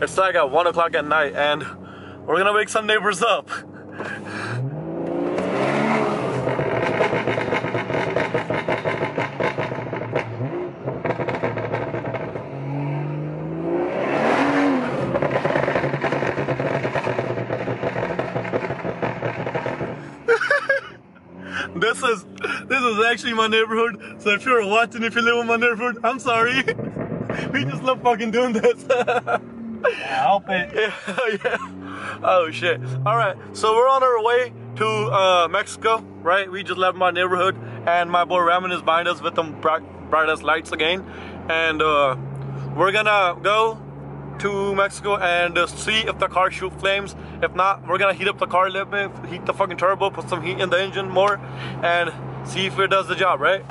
It's like at 1 o'clock at night and we're gonna wake some neighbors up. this is this is actually my neighborhood. So if you're watching, if you live in my neighborhood, I'm sorry. we just love fucking doing this. Help it. yeah, yeah. Oh shit. All right. So we're on our way to uh, Mexico, right? We just left my neighborhood, and my boy Ramen is behind us with them bright, brightest lights again, and uh, we're gonna go to Mexico and uh, see if the car shoot flames. If not, we're gonna heat up the car a little bit, heat the fucking turbo, put some heat in the engine more, and see if it does the job, right?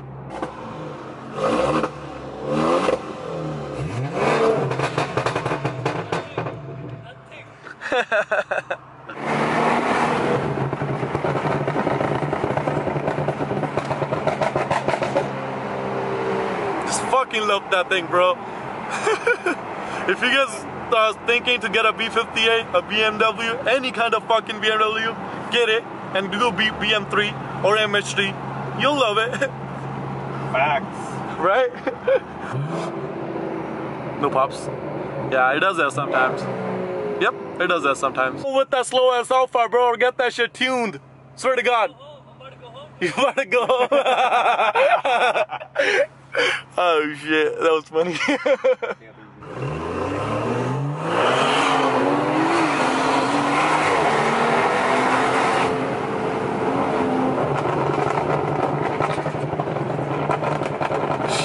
Just fucking love that thing, bro. if you guys are thinking to get a B58, a BMW, any kind of fucking BMW, get it and do B BM3 or MHD. You'll love it, Facts. right? no pops. Yeah, it does that sometimes. Yep, it does that sometimes. With that slow ass Alfa, bro, get that shit tuned. Swear to God. You about to go home? oh shit, that was funny.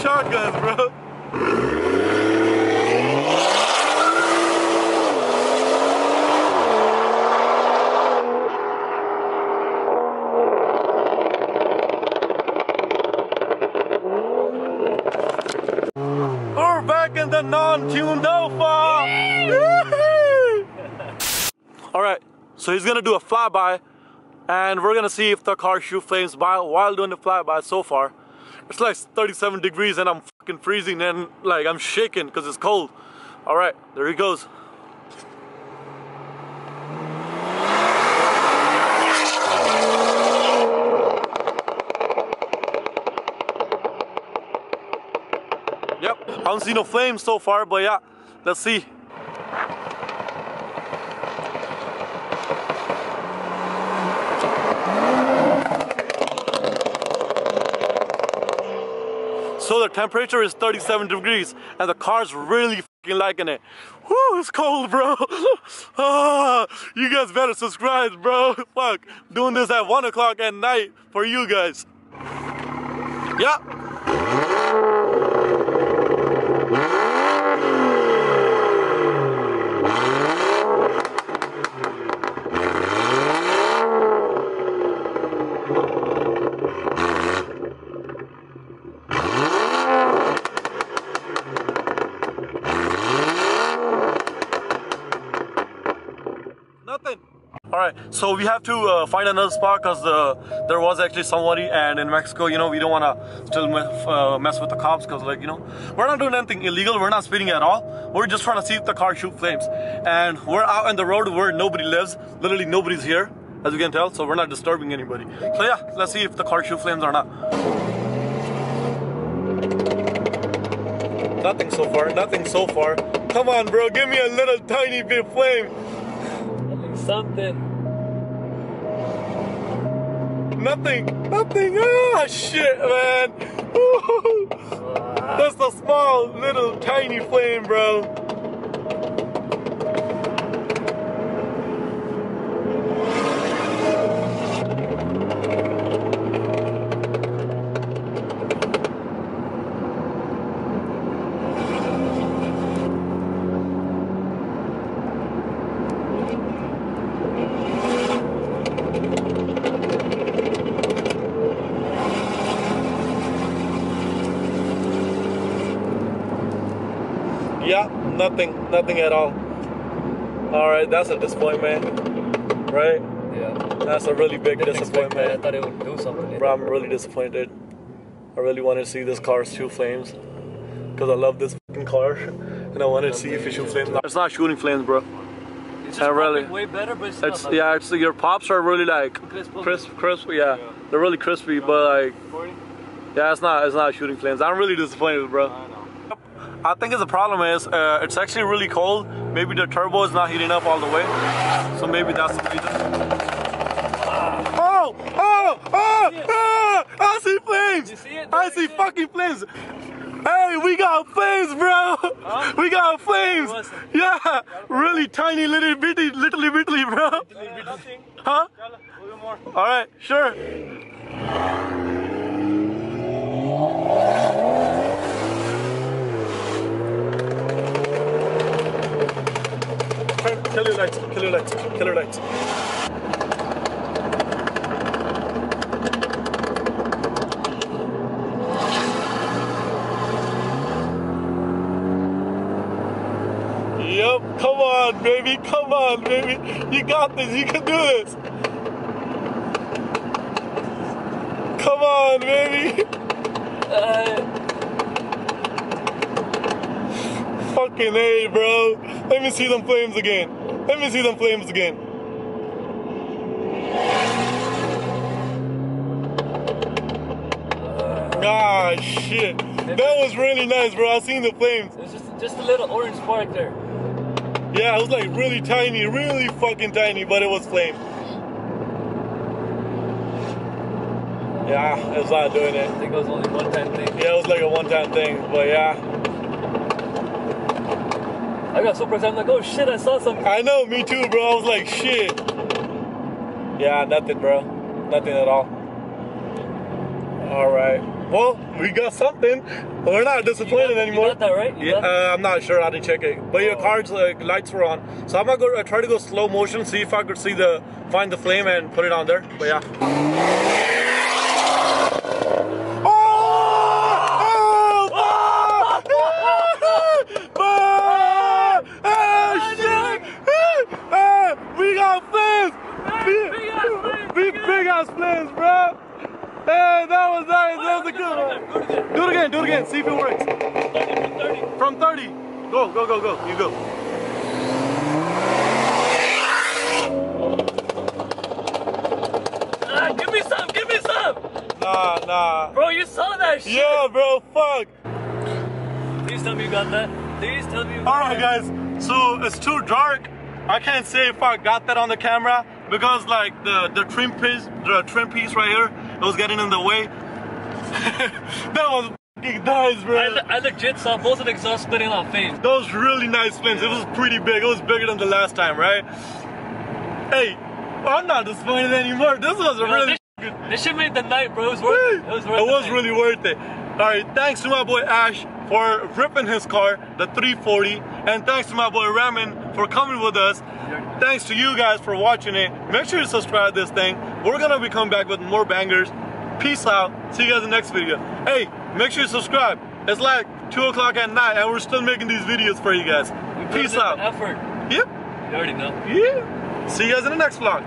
Shotguns, bro. We're back non-tuned. All right, so he's gonna do a flyby, and we're gonna see if the car shoot flames while while doing the flyby. So far, it's like 37 degrees, and I'm fucking freezing, and like I'm shaking because it's cold. All right, there he goes. Yep, I don't see no flames so far, but yeah, let's see. So the temperature is 37 degrees and the car's really liking it. Whoo, it's cold, bro. ah, you guys better subscribe, bro. Fuck, doing this at 1 o'clock at night for you guys. Yeah. Nothing. All right, so we have to uh, find another spot because uh, there was actually somebody, and in Mexico, you know, we don't want to still me- uh, mess with the cops because, like, you know, we're not doing anything illegal. We're not speeding at all. We're just trying to see if the car shoot flames, and we're out in the road where nobody lives. Literally, nobody's here, as you can tell. So we're not disturbing anybody. So yeah, let's see if the car shoot flames or not. Nothing so far. Nothing so far. Come on, bro. Give me a little tiny bit of flame. Something. Nothing, nothing. Ah, shit, man. That's a small, little, tiny flame, bro. Yeah, nothing, nothing at all. All right, that's a disappointment, right? Yeah. That's a really big Didn't expect that. I thought it would do something. Bro, I'm really disappointed. I really want to see this car shoot flames because I love this fucking car. and I wanted to see if it shoots flames. It's not shooting flames, bro. It's just really. way better, but it's, still It's not yeah, it's your pops are really like Crisp. crisp, crisp. Yeah, they're really crispy, but like yeah, it's not it's not shooting flames. I'm really disappointed, bro. I think the problem is uh, it's actually really cold. Maybe the turbo is not heating up all the way, so maybe that's the reason. Oh, oh, oh, oh! I see flames! You see it? I see is. fucking flames! Hey, we got flames, bro! We got flames! Yeah, really tiny, little bitty, little bitty, bro. Nothing. Huh? A little more. All right, sure. Kill your lights, kill your lights, lights. Yep, come on, baby, come on, baby. You got this, you can do this. Come on, baby. Uh, Fucking A, bro. Let me see them flames again. Let me see them flames again. Ah, shit. That was really nice, bro. I seen the flames. it's just just a little orange spark there. Yeah, it was like really tiny, really fucking tiny, but it was flame. Yeah, it was not doing it. I think it was only one time thing. Yeah, it was like a one-time thing, but yeah. I got so surprised. I'm like, oh shit, I saw something. I know, me too, bro. I was like, shit. Yeah, nothing, bro. Nothing at all. All right. Well, we got something. We're not disappointed You got- you anymore. got that right? You Yeah, uh, I'm not sure how to check it, but your car's like lights were on. So I'm gonna go uh, try to go slow motion, see if I could see the find the flame and put it on there. But yeah. Oh! Oh! Oh! Oh! Oh, shit! Ah, we got flames! Big, ass flames, big, big big ass flames, bro! Hey, that was nice. That was a good one. Do it again. Do it again. See if it works. 30 30. From 30. Go, go, go, go. You go. Ah, give me some, give me some. Nah, nah. Bro, you saw that shit. Yeah, bro. Fuck. Please tell me you got that. Please tell me you got All right, that. guys. So it's too dark. I can't say if I got that on the camera because like the the trim piece, the trim piece right here, it was getting in the way. that was nice, bro. I, I legit saw both of the exhaust splitting off flames. Those really nice flames. It was pretty big. It was bigger than the last time, right? Hey, I'm not disappointed anymore. This was a You know, really this, good. this shit made the night, bro. It was worth it. It was worth It was really worth it. All right, thanks to my boy Ash for ripping his car, the 340, and thanks to my boy Ramen for coming with us. Thanks to you guys for watching it. Make sure you subscribe to this thing. We're gonna be coming back with more bangers. Peace out. See you guys in the next video. Hey, make sure you subscribe. It's like 2 o'clock at night and we're still making these videos for you guys. Peace out. Effort. Yep. You already know. Yeah. See you guys in the next vlog.